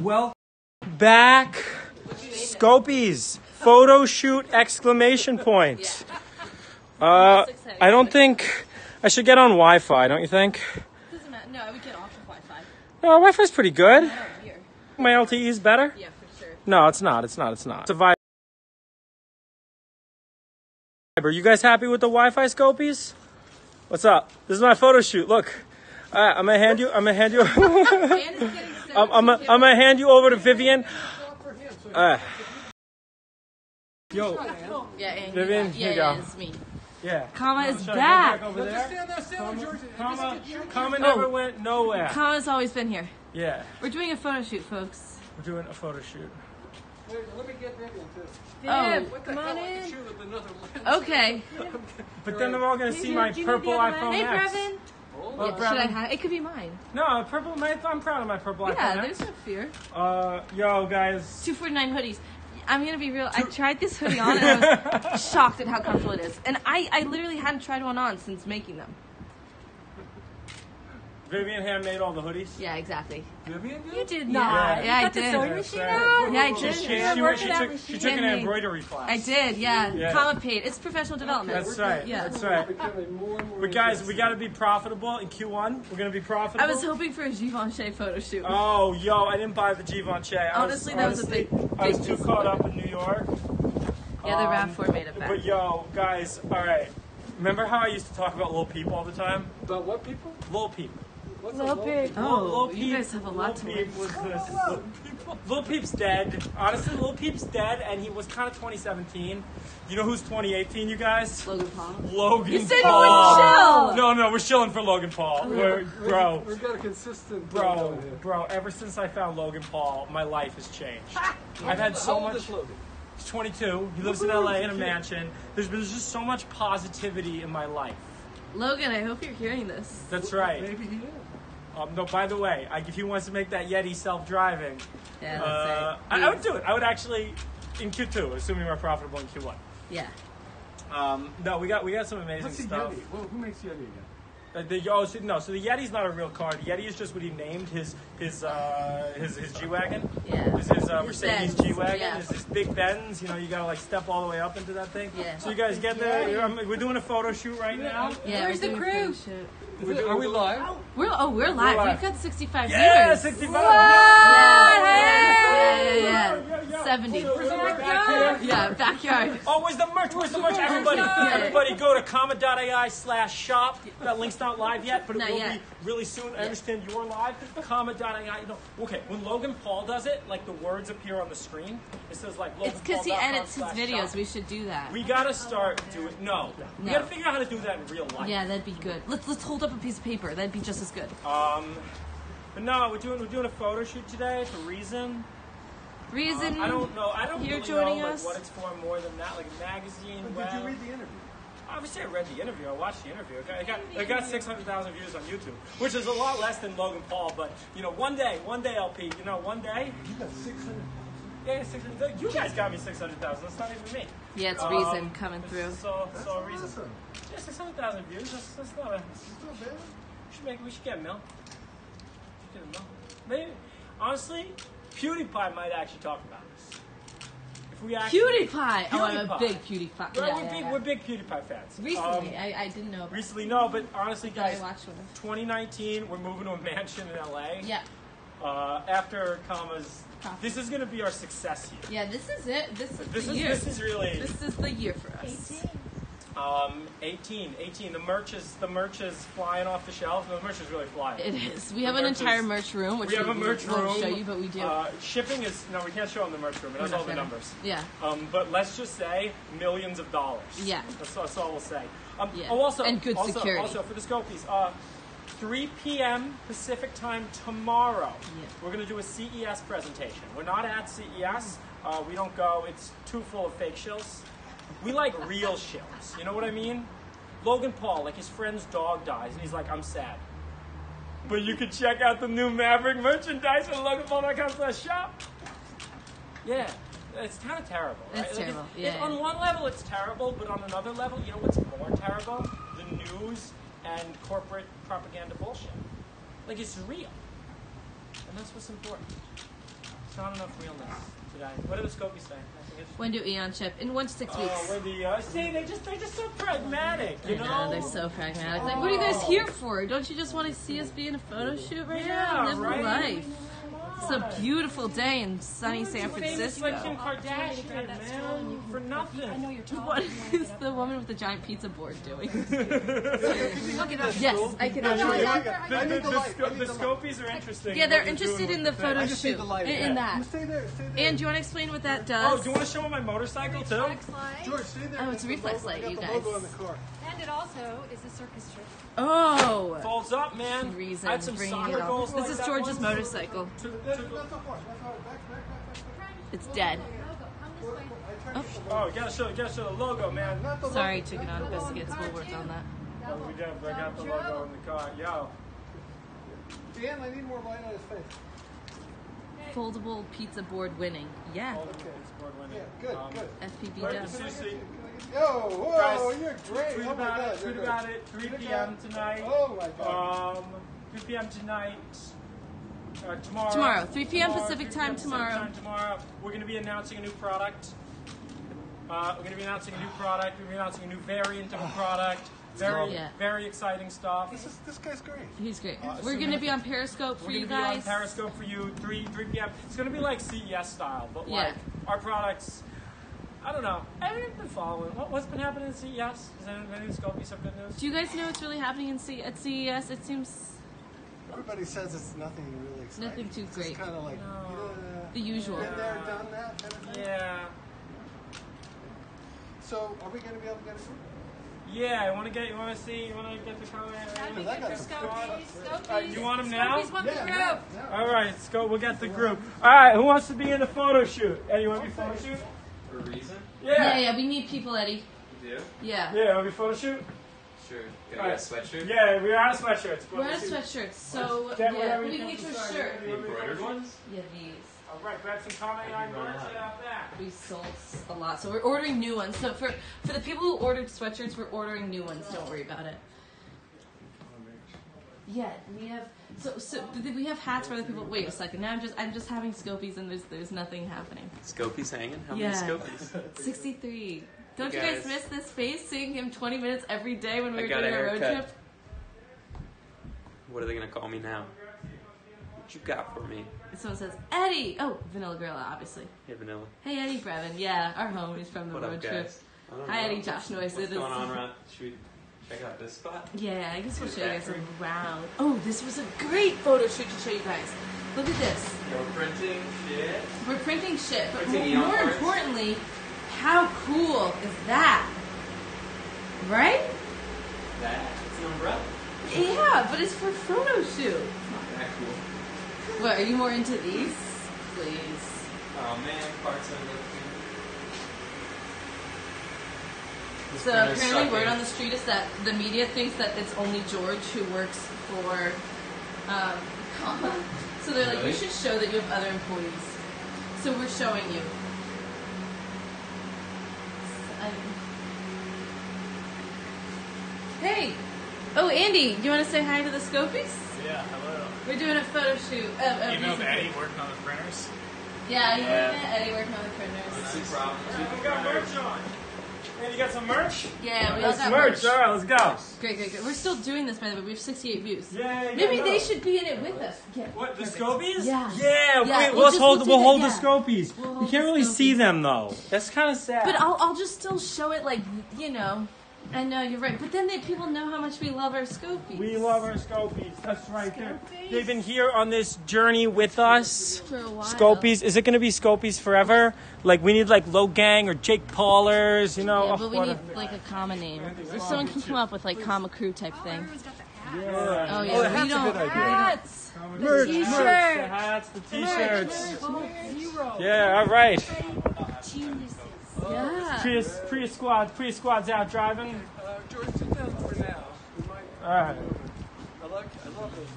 Welcome back, Scopies. Photo shoot exclamation point. Uh, I don't think I should get on Wi-Fi. Don't you think? Doesn't matter. No, I would get off of Wi-Fi. No, Wi-Fi's pretty good. My LTE is better. Yeah, for sure. No, it's not. It's not. It's not. It's a Viber. Are you guys happy with the Wi-Fi Scopies? What's up? This is my photo shoot. Look, uh, I'm gonna hand you. I'm gonna hand you. Dan is getting so I'm, I'm, I'm gonna hand you over to Vivian. Uh, yo, Yeah, and Vivian, yeah, here you yeah, go. it's me. yeah. Comma is Should back. over there? Stand there, stand George. Comma, comma Oh. never went nowhere. Comma's always been here. Yeah, We're doing a photo shoot, folks. we're doing a photo shoot. Wait, let me get Vivian too. Oh, What the come hell? on in. shoot with another lens. Okay. But then they're all gonna see my Do you need purple iPhone one? Hey, X. Brevin. Hold Oh, on. Yeah, should I have? It could be mine. No, purple. My, I'm proud of my purple Yeah, iPhone there's X. no fear. Uh, yo, guys. Two forty nine hoodies. I'm gonna be real. I tried this hoodie on and I was shocked at how comfortable it is. And I, I literally hadn't tried one on since making them. Vivian hand made all the hoodies. Yeah, exactly. Vivian did? You did Yeah. not. Yeah, I got the did. sewing That's machine right. Yeah, I She, did. she, Yeah, she, she it out took, she she took an embroidery class. I did. Yeah. Yeah. Comma paid. It's professional development. That's right. Yeah. That's right. Becoming more and more But guys, we got to be profitable in Q1. We're gonna be profitable. I was hoping for a Givenchy photo shoot. Oh, yo, I didn't buy the Givenchy. I Honestly, that was a honestly, big- I was too caught up in New York. yeah, the Um, RAV4 made it back. But yo, guys, all right. Remember how I used to talk about little people all the time? About what people? Little Peep. What's Lil a low Peep. Oh, Lil, Lil you guys have a lot to Lil learn. Peep was this. Lil, Lil Peep's dead. Honestly, Lil Peep's dead, and he was kind of 2017. You know who's 2018, you guys? Logan Paul. Logan You said Paul. would chill. No, no, we're chilling for Logan Paul. We're, bro, We've got a consistent bro, bro. Ever since I found Logan Paul, my life has changed. I've had so How much. is Logan? He's 22. He lives in LA in a mansion. There's been just so much positivity in my life. Logan, I hope you're hearing this. That's right. Maybe he is. Um, no, by the way, I, if he wants to make that Yeti self-driving, Yeah, uh, I, I would do it. I would actually in Q2, assuming we're profitable in Q1. Yeah. Um, no, we got we got some amazing What's the stuff. Yeti? Well, who makes Yeti again? Uh, the, oh, so, no, so the Yeti's not a real car. The Yeti is just what he named his his uh, his his G wagon. Yeah. His, his uh, His Mercedes Benz, G wagon. yeah. His, his big Benz. You know, you gotta like step all the way up into that thing. Yeah. So you guys get there. Um, We're doing a photo shoot right now. Yeah. Where's the crew? photo shoot. Is are we live? We're oh we're live. live. We've got 65 Yeah, viewers. 65. Yeah, yeah, yeah, yeah, yeah. 70. Back here. Yeah, backyard. Oh, where's the merch? Where's the merch? Everybody, everybody go to comma.ai slash shop. That link's not live yet, but it Not will yet. be really soon. I understand you're live. Comma.ai. You know, okay, when Logan Paul does it, like the words appear on the screen. It says like Logan It's because he edits his videos. shop. We should do that. We gotta start doing. No, we gotta figure out how to do that in real life. Yeah, that'd be good. Let's let's hold up a piece of paper. That'd be just as good. Um, but no, we're doing we're doing a photo shoot today for Reason. Reason. I don't know. I don't You're really joining know like, us? what it's for more than that, like a magazine. Did web. you read the interview? Obviously, I read the interview. I watched the interview. It got, it got, it got 600,000 views on YouTube, which is a lot less than Logan Paul. But, you know, one day, one day, LP, you know, one day, You got 600. yeah, 600, you guys got me 600,000. That's not even me. Yeah, it's Um, Reason coming through. So, That's so, reason. awesome. Yeah, 600,000 views. That's, that's not a, It's not bad. we should make, we should get a mil. We should get a mil. Maybe, honestly, PewDiePie might actually talk about this. If we actually, PewDiePie. Oh, I'm a PewDiePie. big PewDiePie. Right, Yeah, we're, yeah, big, yeah. we're big PewDiePie fans. Recently, Um, I, I didn't know. About recently, no, but honestly, but I guys, watched 2019, we're moving to a mansion in LA. Yeah, Uh, after commas, Profit. this is going to be our success year. yeah. This is it. This is This the is year. this is really This is the year for us. Um, 18, 18. The merch is the merch is flying off the shelf. The merch is really flying. It is. We The have an entire is- merch room, which we have a merch won't room. show you, but we do. Uh, shipping is no, we can't show them the merch room. It has all the numbers. Yeah. Um, but let's just say millions of dollars. Yeah. That's, that's all we'll say. Um, Yeah. Oh, also, And good also, security. Also, for the Scopies, uh, 3 p.m. Pacific time tomorrow. Yeah. We're going to do a CES presentation. We're not at CES. Uh, we don't go. It's too full of fake shills. We like real shills. You know what I mean? Logan Paul, like his friend's dog dies, and he's like, I'm sad. But you can check out the new Maverick merchandise at loganpaul.com slash shop. Yeah, it's kind of terrible. Right? It's Like, terrible, it- yeah. on one level, it's terrible, but on another level, you know what's more terrible? The news and corporate propaganda bullshit. Like, it's real. And that's what's important. It's not enough realness today. What did the Scopy say? When do Eon ship? In one to six Oh, weeks. we're the uh, see, they're just they're just so pragmatic, you know. know, they're so pragmatic. Like, what are you guys here for? Don't you just want to see us be in a photo shoot right now? Yeah, Live right? life. It's a beautiful day in sunny San Famous like Kim Francisco. Kardashian, man, for nothing. I know you're tall. What is the woman with the giant pizza board doing? Look it up. yes, I can The, actually. the, I the, need the the, light, sco- I need the the. Scopies are interesting. Yeah, they're What interested doing in the with photo I just need shoot. the light. In, in that. Stay there, stay there. And do you want to explain what that does? Oh, do you want to show them my motorcycle too? George, stay there. Oh, it's a reflex light, you guys. Logo on the car. And it also is a circus trick. Oh, Folds up, man. reason I had some bringing soccer goals. This like is George's motorcycle. It's dead. Logo, come this way. I tried to get the Oh, logo. you gotta show, gotta show the logo, man. The Sorry, logo. Chicken on Biscuits. We'll work on that. Oh, we got, I got the logo in the car. Yo, Dan, I need more light on his face. Foldable pizza board winning. Yeah. all the kids board winning. Yeah, good, Um, good. FPV Where done. Can I see? Yo, whoa, Guys, you're great. Tweet oh about God, it. you're Tweet great. about it. 3 p.m. tonight. Oh my God. Um, 3 p.m. tonight. Uh, tomorrow. Tomorrow, 3 p.m. Pacific 3 p.m. time Pacific tomorrow. time tomorrow. We're going to be announcing a new product. Uh, we're going to be announcing a new product. We're going to be announcing a new variant of a product. Very, Yeah. very exciting stuff. this is this guy's great. He's great. Uh, We're so gonna be on Periscope for you guys. We're you gonna be on guys. Periscope for you, 3 3 p.m. It's gonna be like CES style, but Yeah. like our products. I don't know. I haven't been following. What, what's been happening at CES? Is anybody Scopy some good news? Do you guys know what's really happening in C- at CES? It seems Everybody says it's nothing really exciting. Nothing too It's great. Just kind of like No. the usual. been there, done that. Kind of thing. Yeah. So, are we going to be able to get it? Yeah, I want to get. You want to see? You want to get the comment? That'd be I good got for some Scopies. Uh, Scopies. you want 'em now? Scopies want the group. yeah. All right, let's go. We'll get the group. All right, who wants to be in the photo shoot? Eddie, you want to be photo shoot? For a reason? Yeah, Yeah. yeah, we need people, Eddie. You do? Yeah. Yeah, want to be photo shoot? Sure. Gotta Alright. get a sweatshirt? Yeah, we're out of sweatshirts. We're out of sweatshirts, so Get yeah, whatever we you can can get you a decide. shirt. The embroidered ones? Yeah, these. All right, grab some comment line merch right out back. We sold a lot, so we're ordering new ones. So for for the people who ordered sweatshirts, we're ordering new ones. Don't worry about it. Yeah, we have so so did we have hats for other people. Wait a second. Now I'm just I'm just having scopies and there's there's nothing happening. Scopies hanging? How Yeah. many Scopies? 63. Don't you guys guys. miss this face? Seeing him 20 minutes every day when we were doing a our road trip. What are they gonna call me now? What you got for me? Someone says Eddie. Oh, Vanilla Gorilla, obviously. Hey, Vanilla. Hey Eddie Brevin. Yeah, our homies from the What road up, trip. guys? I don't Hi know. Eddie, Josh Noyce. What's It is- going on around? Should we check out this spot? Yeah, I guess we'll show the you guys around. Oh, this was a great photo shoot to show you guys. Look at this. You're printing shit. We're printing shit, but Printing more, more importantly, how cool is that? Right? That. It's an umbrella. Yeah, but it's for photo shoot. It's not that cool. What, are you more into these? Please. Oh man, parts of it. This So printer's apparently, word on the street is that the media thinks that it's only George who works for um, Comma. So they're like, Really? you should show that you have other employees. So we're showing you. I'm- Hey! Oh, Andy, you want to say hi to the Scopies? Yeah, hello. We're doing a photo shoot. Uh, uh, You know of Eddie working on the printers? Yeah, you Yeah. yeah. Eddie working on the printers. Two problems with We got merch on. You got some merch? Yeah, we all got merch. merch. All right, let's go. Great, great, great. We're still doing this, by the way. We have 68 views. Yeah, yeah, Maybe no. they should be in it with us. Yeah. What the perfect. Scopies? Yeah. Yeah. Yeah, wait, we'll let's just- hold. we'll do We'll that, hold yeah. the Scopies. We'll you can't the really see Scopies. them though. That's kind of sad. But I'll, I'll just still show it like, you know. I know, you're right. But then they, people know how much we love our Scopies. we love our Scopies. That's right. They're, they've been here on this journey with us. For a while. Scopies. Is it going to be Scopies forever? Like we need like Logang or Jake Paulers. You know. Yeah, Oh, but we need like a common name. Or someone can come up with like Comma Crew type thing. Everyone's got the hat. Yeah. Oh yeah, oh, the oh, we hat's a don't good idea. hats. Merch, T-shirt. merch, the hats, the t-shirts. Zero. Yeah, all right. Geniuses. Yeah. Prius, Prius squad, Prius squad's out driving. Uh, George, sit down for now. All right. I like, I love those.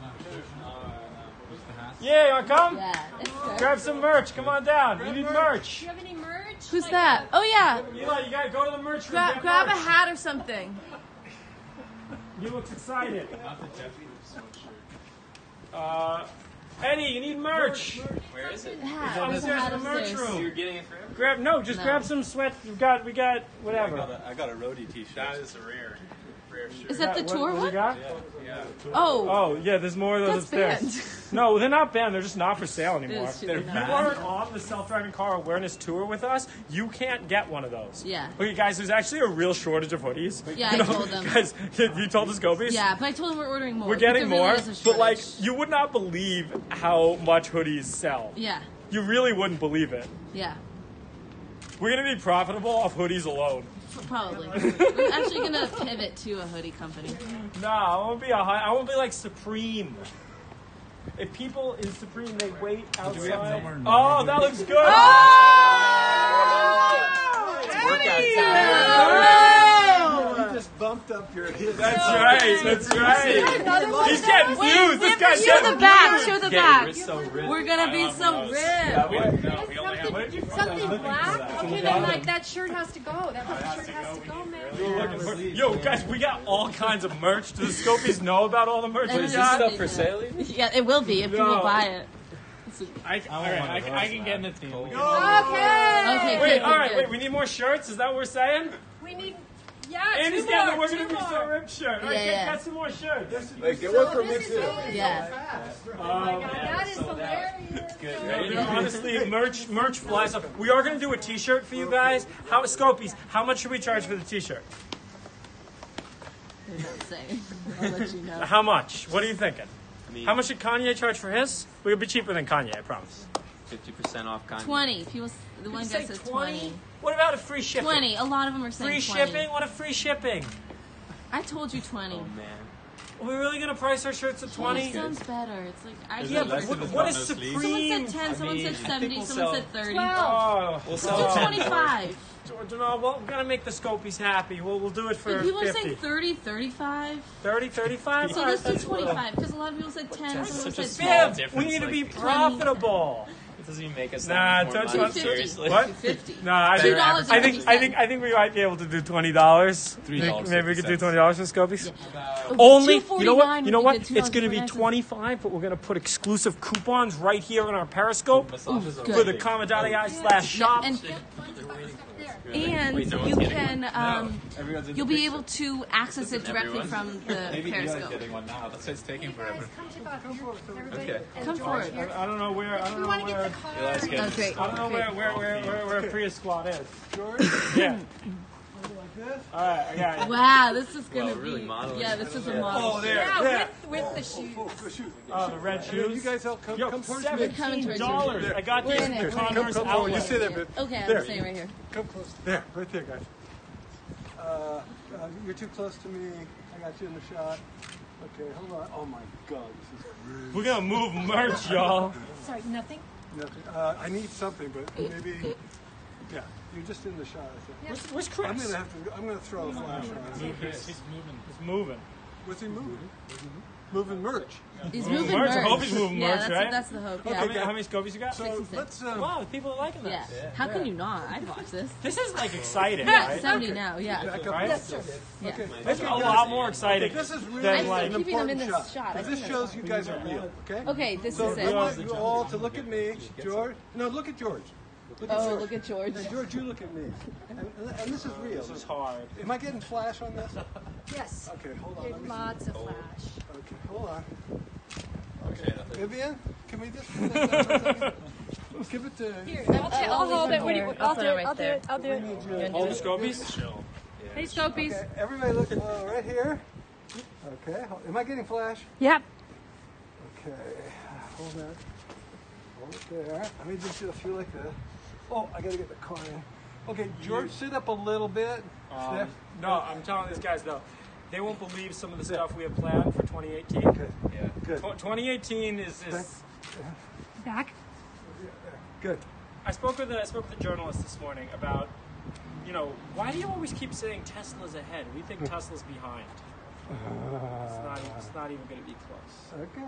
Yeah, you wanna come? Yeah. Grab some merch. Come on down. You need merch. Do you have any merch? Who's Like, that? Oh yeah. Eli, you gotta go to the merch room. Grab, get grab a hat or something. He looks excited. Not the Jeffy sweatshirt. Uh, Eddie, you need merch. Where is it? Hat. There's Upstairs in the merch room. You're getting it for him? Grab no, just No. grab some sweat. We've got we got I whatever. got a, I got a roadie t-shirt. That is a rare, rare shirt. Is that the tour what you one? Oh, Oh yeah, there's more of those that's upstairs. banned. No, they're not banned. They're just not for sale anymore. should If you not. weren't on the self-driving car awareness tour with us, you can't get one of those. Yeah. Okay, guys, there's actually a real shortage of hoodies. Yeah, You I know, told them. Guys, you told the Scopies? yeah, but I told them we're ordering more. We're but getting there really more, is a but like, shortage. you would not believe how much hoodies sell. yeah, You really wouldn't believe it. yeah, We're gonna be profitable off hoodies alone. Probably. we're actually gonna pivot to a hoodie company. Nah, I won't be a high. I won't be like Supreme. If people in Supreme, they wait outside. have no oh, that looks good. Oh! Workout You just bumped up your hip. That's right. That's right. He's getting views. This guy's Show the back. Show the back. so ripped. We're gonna be so ripped. We, no, we only have like Something black? Okay, then like that shirt has to go. That shirt has to go, man. Yo, guys, we got all kinds of merch. Do the Scopies know about all the merch Is this stuff for sale? Yeah, it will be if people buy it. I, all right, I, can- I can get in the team. Okay. Okay, Wait, all right, wait. We need more shirts. Is that what we're saying? We need. Yeah, Andy's two got the more. We're gonna be so more. ripped shirt. All right, Yeah, get, yeah. get some more shirts. Hey, get one for me too. going Yeah. Oh my god, oh, that is hilarious. You know, honestly, merch merch flies up. We are gonna do a T-shirt for you guys. How Scopies? How much should we charge for the T-shirt? They're not saying. I'll let you know. How much? What are you thinking? I mean, How much did Kanye charge for his? We'll be cheaper than Kanye, I promise. 50% off Kanye. Twenty. People. The one guy Say says twenty. What about a free shipping? Twenty. A lot of them are saying Free 20. shipping? What a free shipping? I told you twenty. Oh, man. Are we really gonna price our shirts at twenty? It sounds better. It's like I Is Yeah, it but less what, if it's what got no sleeves? Someone said ten. Someone mean, said I think seventy. we'll Someone sell- said thirty. Twelve. Oh, We'll Do sell 10 twenty-five. George, no, well, we gotta make the Scopies happy. We'll, we'll do it for But people are 50. saying 30, 35. 30, 35? So let's do 25 because a lot of people said 10. Someone said small 12. Biv, we need to be like- profitable. It doesn't even make us Nah, that much more don't- money, don't- seriously. What? 50. No, I Two think, dollars I think I think I think we might be able to do twenty dollars. $3 Maybe we could do twenty dollars for Scopies. Oh, Only you know what? You know what? It's going to be $2.49. twenty five, but we're going to put exclusive coupons right here on our Periscope Massages for the big. Comma.ai slash shop. And, and Wait, no you getting can um, Everyone's in you'll be picture. able to access it directly Everyone? from the Maybe Eli's Periscope. getting one now. That's why it's taking forever. Come to the everybody. Okay. Come forward. here. I don't know where. I don't We know want to get where. The car. Eli's getting Oh, great. I don't know where where where where, where Prius Squad is. George, Yeah. like this. All right. I got it. Wow, this is gonna Wow, really be modeling. yeah, this is a model. Oh, there. Yeah, there. with, with the shoes. Oh, go shoot. Oh, the red shoes. You guys all come, Yo, come towards me. Coming seventeen towards you. dollars. I got We're these in it, at we're in it. Connor's Come, come, oh, you outlet. stay there, babe. Okay, There. I'm staying right here. Come close. There, right there, guys. Uh, uh, you're too close to me. I got you in the shot. Okay, hold on. Oh my God, this is really We're gonna move merch, y'all. Sorry, nothing. Nothing. Uh, I need something, but maybe. Yeah, you're just in the shot. I think. Where's, where's Chris? I'm gonna have to. I'm gonna throw a flash on. him. He's, he's moving. He's moving. What's he moving? Moving merch. He's Moving moving merch. I merch. hope he's moving yeah, merch, that's, right? that's the hope. How Yeah. many, how many scopies you got? So 66. let's. Um, Wow, people are liking this. yeah. this. How can you not? I'd watch this. This is like exciting, Yeah, right? 70 now. Yeah. back up. Right? Yes, sir. Yeah. Okay. It's a lot more exciting This is really than I'm like. an keeping them in important this shot. shot. This shows you guys are real. Okay. Okay, this So is I want you all to look at me, George. No, look at George. Look at Oh, George. look at George. Now, George, you look at me. And, and this is real. This is hard. Am I getting flash on this? Yes. Okay, hold on. Get Let me lots of flash. Okay, hold on. Okay. Vivian, can we just put that down for a second? Give it to. Here, I'll, ta- I'll hold it. What do you, I'll I'll do it it. right I'll do there. it. I'll do it. All the scopies? Hey, Scopies. Okay, everybody look uh, right here. Okay, am I getting flash? Yep. Okay, hold that. Hold it there. Let me just go through like this. Oh, I gotta get the car in. Okay, George, sit up a little bit. Um, Steph. no, I'm telling these guys though, they won't believe some of the stuff we have planned for 2018. Good, Yeah. good, 2018 is, is Back. good. I spoke with a, I spoke with a journalist this morning about, you know, why do you always keep saying Tesla's ahead? We think Tesla's behind. It's not, even- it's not even going to be close. Okay,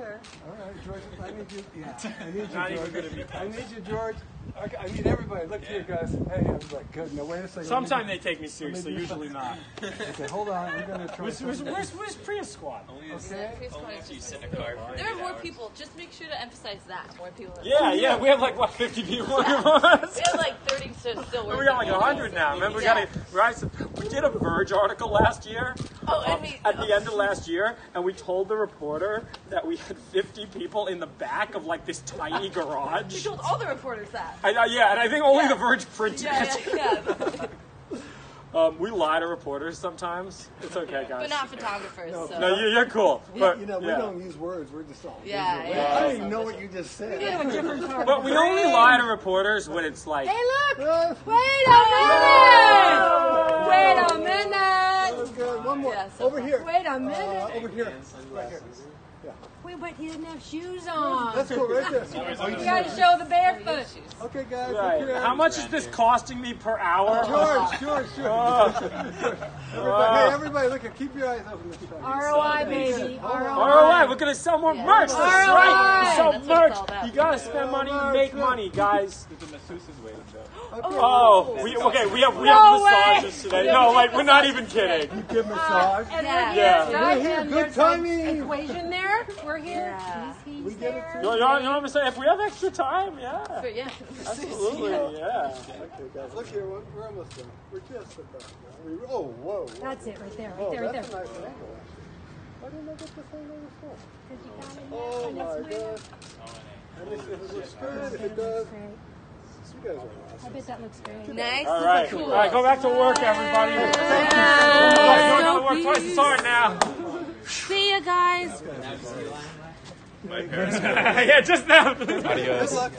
all right, George. I need you. Yeah, I need you, Not even George. gonna be I need you, George. Okay, I need everybody. Look here, guys. Hey, everybody. Good. Now wait a second. Sometimes they take me seriously, do usually not. Okay, hold on. I'm gonna try. Where's, where's, where's, where's Prius Squad? Okay. Only if you sit in a car There are more hours. people. Just make sure to emphasize that. More people. Yeah, yeah, we have like, what, 50 people working for us? We have like 30 still still working. We got like 100 now. Remember, we got a, right, so we did a Verge article last year. Oh, and um, we- at the end of last year, and we told the reporter that we had 50 people in the back of like this tiny garage. We garage. told all the reporters that. I, uh, yeah, and I think only Yeah. the Verge printed Yeah, it. yeah, yeah. Um, we lie to reporters sometimes. It's okay, guys. but not photographers. No, so. no, you, you're cool. We, But, you know, we yeah. don't use words. We're just all. Yeah, visual. yeah. I don't even know what you just said. But we only lie to reporters when it's like. Hey, look! Uh, Wait a minute! Wait a minute! that was good. One more. Yeah, so over here. Wait a Uh, minute! over here. Right here. Wait, but he didn't have shoes on. Let's go right there. Oh, You gotta show the barefoot. Okay, guys. Look Right. here. How much is this costing me per hour? George, George, George. Oh. everybody, hey, everybody, look here. Keep your eyes open. This time. ROI, baby. All ROI. we're gonna sell more merch. That's right. Alright. Sell That's merch. You gotta spend money, Merch, make money, guys. The masseuse is waiting though. Oh. oh, we, okay. We have we No have massages today. No, like we're not even kidding. You give uh, massage. And Yeah. we're Yeah. here, We're here. Good timing. equation there. We're here. Yeah. He's, he's We get it there. You know, you know, you know what I'm saying? If we have extra time, yeah, But yeah. absolutely, yeah. Okay, guys, look here. We're, we're almost done. We're just about done. We, oh, whoa. whoa. That's it right there, right Oh, there, right that's there. a nice angle. Why didn't I get this angle before? Did you got it? Oh And my it's mine. god. And if it looks good, if it does, Great. you guys are awesome. I bet that looks great. Nice. All right, Cool. all right. Go back to work, everybody. Everybody, go to work. Press the start now. See you guys. My parents. yeah, just now. Good luck.